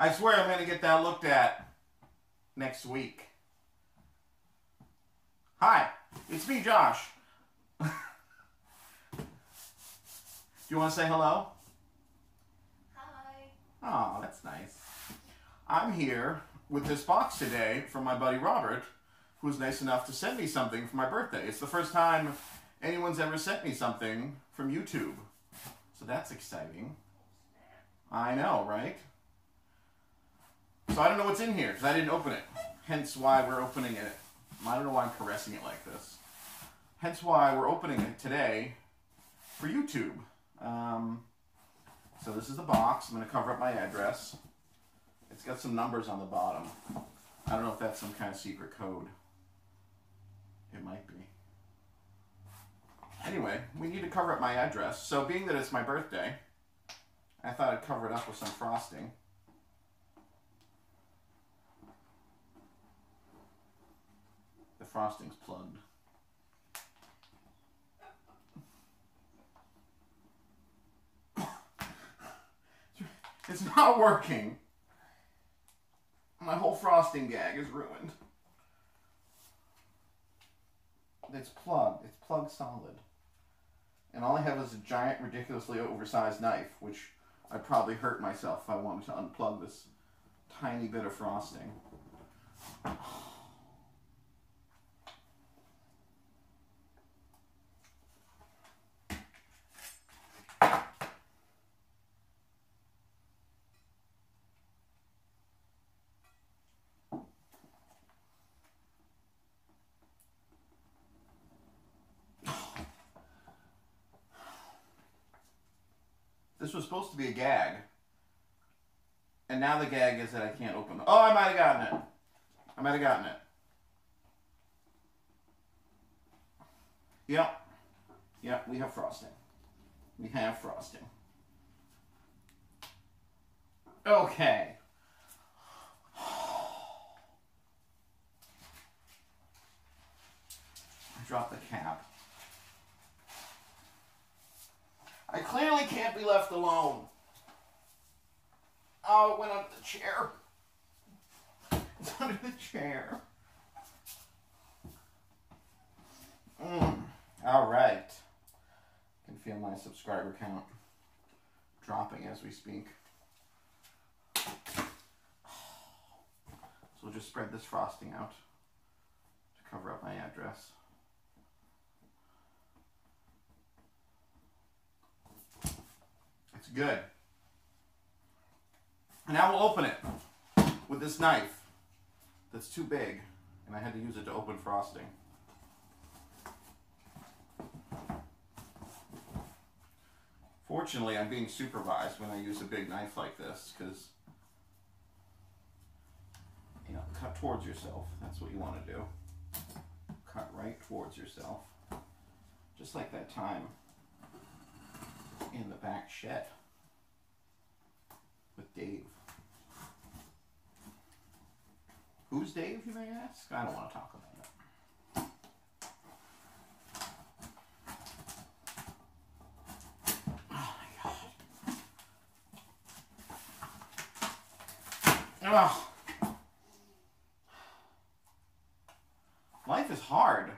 I swear I'm going to get that looked at next week. Hi, it's me, Josh. Do you want to say hello? Hi. Oh, that's nice. I'm here with this box today from my buddy Robert, who was nice enough to send me something for my birthday. It's the first time anyone's ever sent me something from YouTube. So that's exciting. I know, right? So I don't know what's in here because I didn't open it. Hence why we're opening it. I don't know why I'm caressing it like this. Hence why we're opening it today for YouTube. Um, so this is the box. I'm going to cover up my address. It's got some numbers on the bottom. I don't know if that's some kind of secret code. It might be. Anyway, we need to cover up my address. So being that it's my birthday, I thought I'd cover it up with some frosting. Frosting's plugged. It's not working. My whole frosting gag is ruined. It's plugged. It's plugged solid. And all I have is a giant, ridiculously oversized knife, which I'd probably hurt myself if I wanted to unplug this tiny bit of frosting. This was supposed to be a gag. And now the gag is that I can't open it. Oh, I might have gotten it. I might have gotten it. Yep. Yep, we have frosting. We have frosting. Okay. I dropped the cap. I clearly can't be left alone. Oh, it went under the chair. It's under the chair. Mm. All right. I can feel my subscriber count dropping as we speak. So we'll just spread this frosting out to cover up my address. It's good. And now we'll open it with this knife that's too big, and I had to use it to open frosting. Fortunately, I'm being supervised when I use a big knife like this, because, you know, cut towards yourself. That's what you want to do. Cut right towards yourself. Just like that time in the back shed with Dave. Who's Dave, you may ask? I don't want to talk about it. Oh my god. Life is hard.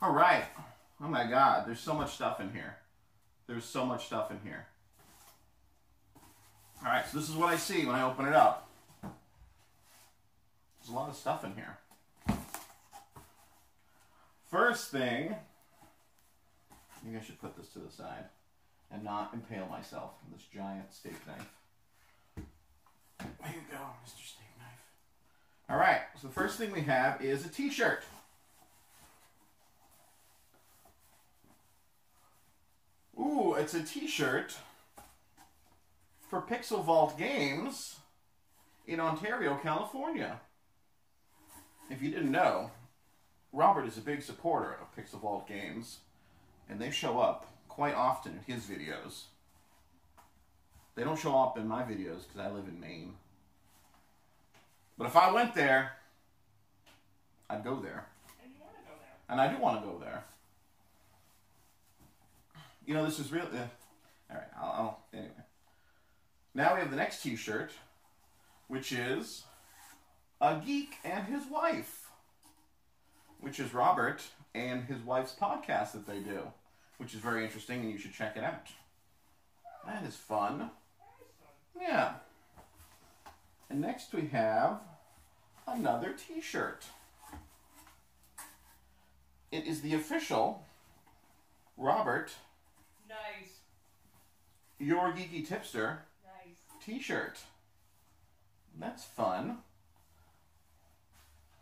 All right. Oh my god, there's so much stuff in here. There's so much stuff in here. All right, so this is what I see when I open it up. There's a lot of stuff in here. First thing, I think I should put this to the side and not impale myself with this giant steak knife. There you go, Mr. Steak Knife. All right, so the first thing we have is a t-shirt. Ooh, it's a t-shirt for Pixel Vault Games in Ontario, California. If you didn't know, Robert is a big supporter of Pixel Vault Games, and they show up quite often in his videos. They don't show up in my videos because I live in Maine. But if I went there, I'd go there. And you want to go there. And I do want to go there. You know, this is really. Uh, All right, I'll, I'll anyway. Now we have the next T-shirt, which is a geek and his wife, which is Robert and his wife's podcast that they do, which is very interesting, and you should check it out. That is fun. Yeah. And next we have another T-shirt. It is the official Robert, Nice. your geeky tipster Nice. T-shirt. That's fun.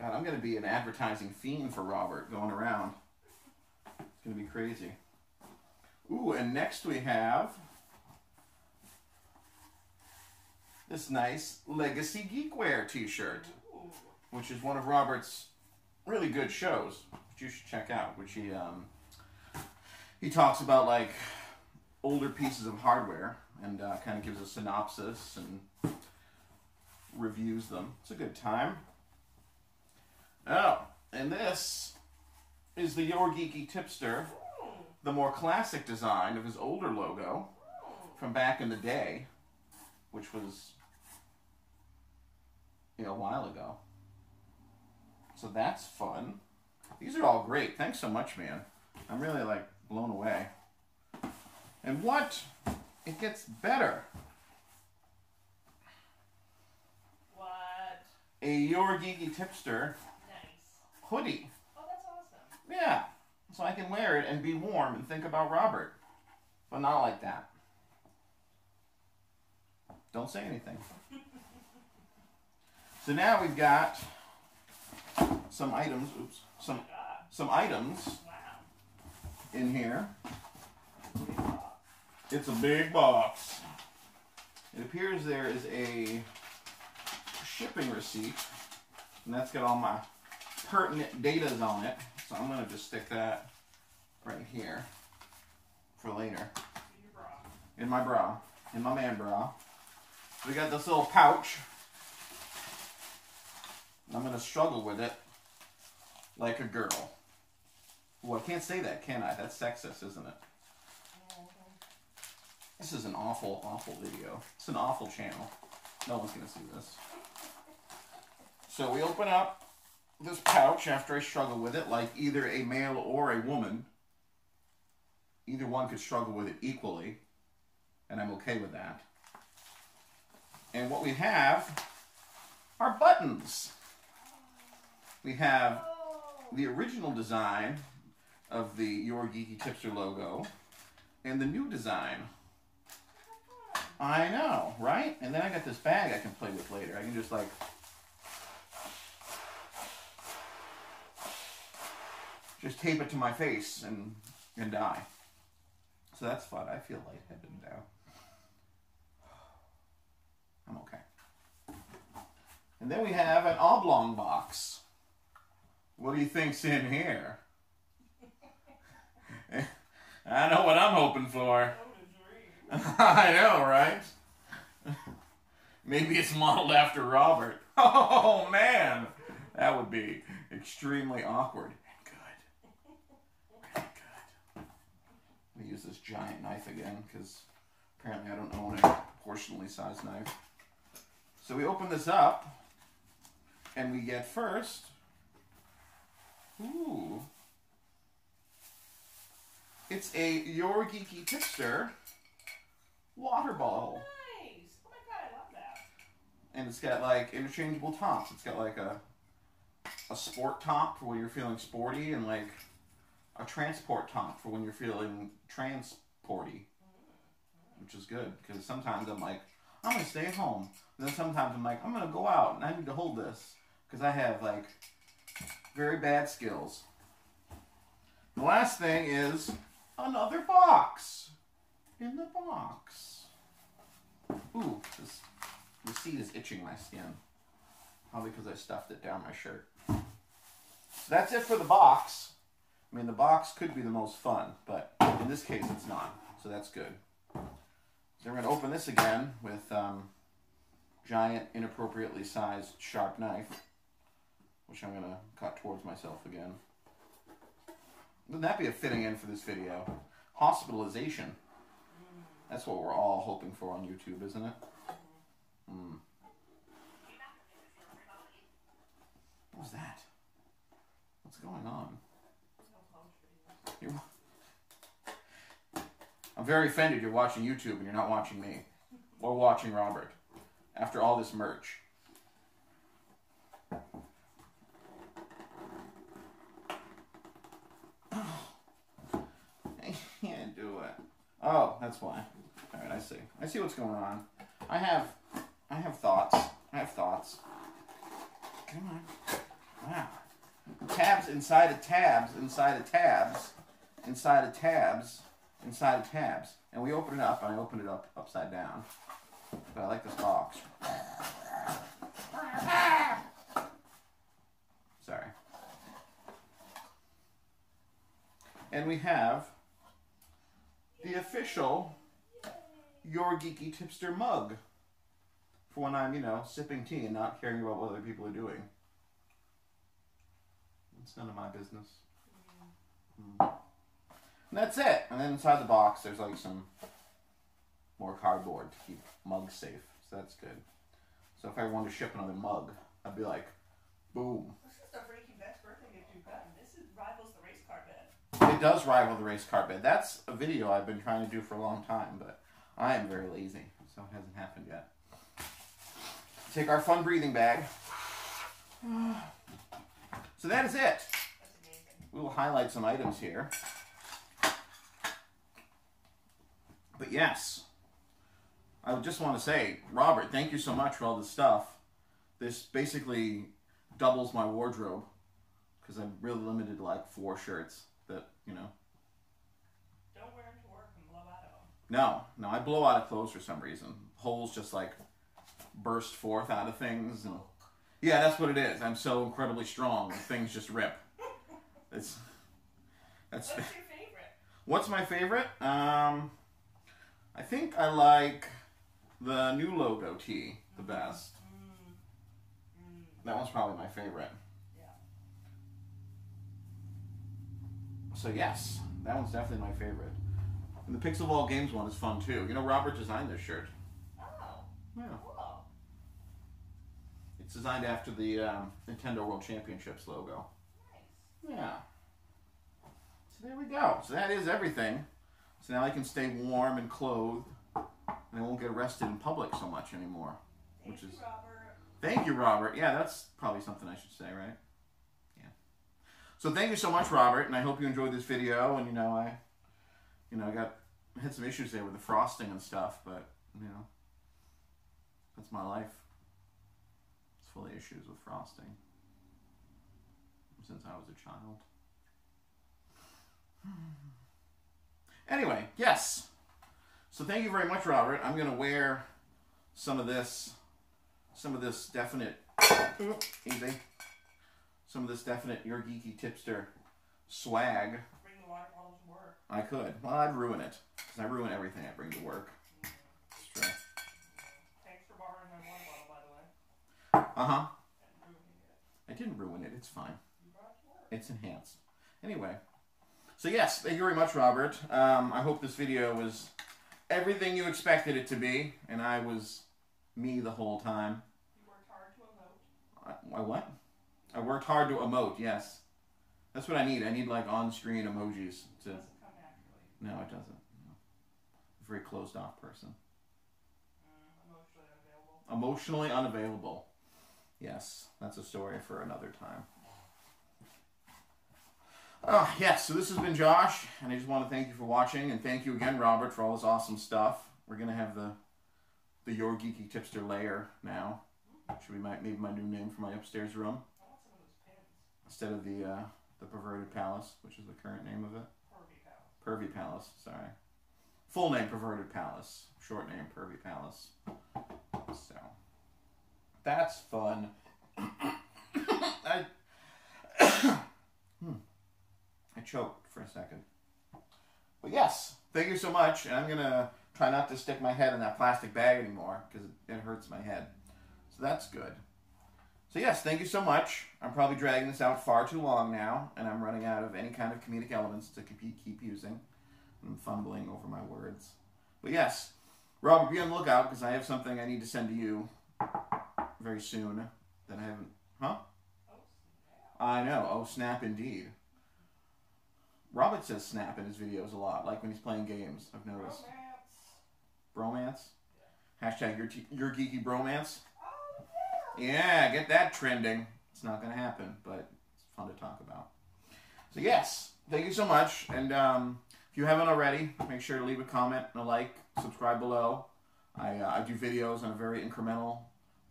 God, I'm gonna be an advertising fiend for Robert going around. It's gonna be crazy. Ooh, and next we have this nice Legacy Geekware T-shirt, which is one of Robert's really good shows, which you should check out. Which he um, he talks about like older pieces of hardware and uh, kind of gives a synopsis and reviews them. It's a good time. Oh, and this is the Your Geeky Tipster, the more classic design of his older logo from back in the day, which was you know, a while ago. So that's fun. These are all great. Thanks so much, man. I'm really like blown away. And what? It gets better. What? A Your Geeky Tipster Nice. hoodie. Oh, that's awesome. Yeah. So I can wear it and be warm and think about Robert. But not like that. Don't say anything. So now we've got some items, oops, some oh God. some items. In here. It's a big box. It appears there is a shipping receipt, and that's got all my pertinent datas on it. So I'm gonna just stick that right here for later In my bra, in my man bra. We got this little pouch. I'm gonna struggle with it like a girl. Well, I can't say that, can I? That's sexist, isn't it? This is an awful, awful video. It's an awful channel. No one's gonna see this. So we open up this pouch after I struggle with it, like either a male or a woman. Either one could struggle with it equally, and I'm okay with that. And what we have are buttons. We have the original design of the Your Geeky Tipster logo and the new design. I know, right? And then I got this bag I can play with later. I can just like just tape it to my face and and die. So that's fun. I feel lightheaded now. I'm okay. And then we have an oblong box. What do you think's in here? I know what I'm hoping for. I know, right? Maybe it's modeled after Robert. Oh man, that would be extremely awkward and good. Good. Let me use this giant knife again because apparently I don't own a proportionally sized knife. So we open this up and we get first. Ooh. It's a Your Geeky Tipster water bottle. Nice. Oh my god, I love that. And it's got like interchangeable tops. It's got like a a sport top for when you're feeling sporty and like a transport top for when you're feeling transporty. Which is good because sometimes I'm like, I'm gonna stay home. And then sometimes I'm like, I'm gonna go out and I need to hold this because I have like very bad skills. The last thing is another box. In the box. Ooh, this receipt is itching my skin. Probably because I stuffed it down my shirt. So that's it for the box. I mean, the box could be the most fun, but in this case, it's not. So that's good. So we're going to open this again with um, giant, inappropriately sized sharp knife, which I'm going to cut towards myself again. Wouldn't that be a fitting end for this video? Hospitalization. That's what we're all hoping for on YouTube, isn't it? Hmm. What was that? What's going on? You're... I'm very offended you're watching YouTube and you're not watching me. Or watching Robert. After all this merch. I can't do it. Oh, that's why. Alright, I see. I see what's going on. I have I have thoughts. I have thoughts. Come on. Wow. Tabs inside of tabs, inside of tabs, inside of tabs, inside of tabs. And we open it up, and I open it up upside down. But I like this box. Sorry. And we have the official Your Geeky Tipster mug for when I'm, you know, sipping tea and not caring about what other people are doing. It's none of my business. Mm. And that's it. And then inside the box, there's like some more cardboard to keep mugs safe. So that's good. So if I wanted to ship another mug, I'd be like, boom. This is the Best birthday gift you've gotten. This is, rivals the race car bed. It does rival the race car bed. That's a video I've been trying to do for a long time, but I am very lazy, so it hasn't happened yet. Take our fun breathing bag. So that is it. We will highlight some items here. But yes, I just want to say, Robert, thank you so much for all this stuff. This basically doubles my wardrobe because I'm really limited to like four shirts that, you know. Don't wear them to work and blow out of them. No, no, I blow out of clothes for some reason. Holes just like burst forth out of things. And yeah, that's what it is. I'm so incredibly strong, things just rip. It's, that's. What's your favorite? What's my favorite? Um, I think I like the new logo tee the best. Mm. Mm. That one's probably my favorite. So yes, that one's definitely my favorite. And the Pixel Vault Games one is fun too. You know, Robert designed this shirt. Oh, Yeah. cool. It's designed after the um, Nintendo World Championships logo. Nice. Yeah. So there we go. So that is everything. So now I can stay warm and clothed, and I won't get arrested in public so much anymore. Thank Which you, is- Robert. Thank you, Robert. Yeah, that's probably something I should say, right? So thank you so much, Robert, and I hope you enjoyed this video. And you know, I, you know, I got had some issues there with the frosting and stuff, but you know, that's my life. It's full of issues with frosting since I was a child. Anyway, yes. So thank you very much, Robert. I'm gonna wear some of this some of this definite easy some of this definite your geeky tipster swag Bring the water bottle to work. i could well i'd ruin it because i ruin everything i bring to work it's true Thanks for borrowing my water bottle, by the way. uh-huh ruining it. i didn't ruin it it's fine You brought it to work. it's enhanced anyway so yes thank you very much robert um, i hope this video was everything you expected it to be and i was me the whole time You worked hard to emote. I, I what? I worked hard to emote. Yes, that's what I need. I need like on-screen emojis to. Doesn't come naturally. No, it doesn't. No. Very closed-off person. Mm, emotionally unavailable. Emotionally unavailable. Yes, that's a story for another time. Oh, yes, so this has been Josh, and I just want to thank you for watching, and thank you again, Robert, for all this awesome stuff. We're going to have the the Your Geeky Tipster layer now, which will be my, maybe my new name for my upstairs room. I want some of those pins. Instead of the uh, the perverted palace, which is the current name of it. Corby Palace. Pervy Palace, sorry. Full name Perverted Palace. Short name Pervy Palace. So that's fun. I hmm. I choked for a second. But yes, thank you so much, and I'm gonna try not to stick my head in that plastic bag anymore because it hurts my head. So that's good. So yes, thank you so much. I'm probably dragging this out far too long now, and I'm running out of any kind of comedic elements to keep keep using. I'm fumbling over my words. But yes, Robert, be on the lookout because I have something I need to send to you very soon that I haven't. Huh? Oh, snap. I know. Oh, snap indeed. Robert says snap in his videos a lot, like when he's playing games. I've noticed. Romance. Bromance. Hashtag your, t- your geeky bromance. Yeah, get that trending. It's not going to happen, but it's fun to talk about. So, yes, thank you so much. And um, if you haven't already, make sure to leave a comment and a like, subscribe below. I, uh, I do videos on a very incremental,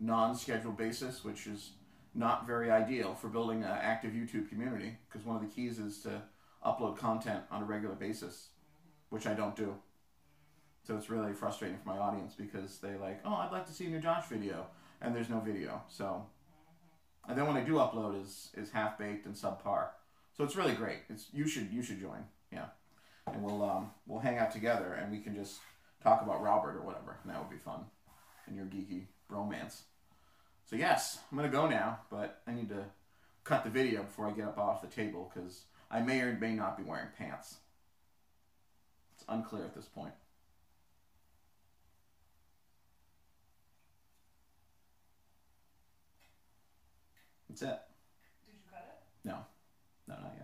non scheduled basis, which is not very ideal for building an active YouTube community because one of the keys is to upload content on a regular basis, which I don't do. So it's really frustrating for my audience because they like, oh, I'd like to see a new Josh video, and there's no video. So, and then when I do upload, is is half baked and subpar. So it's really great. It's you should you should join, yeah, and we'll um we'll hang out together and we can just talk about Robert or whatever, and that would be fun, and your geeky romance. So yes, I'm gonna go now, but I need to cut the video before I get up off the table because I may or may not be wearing pants. It's unclear at this point. That's it. Did you cut it? No, not yet.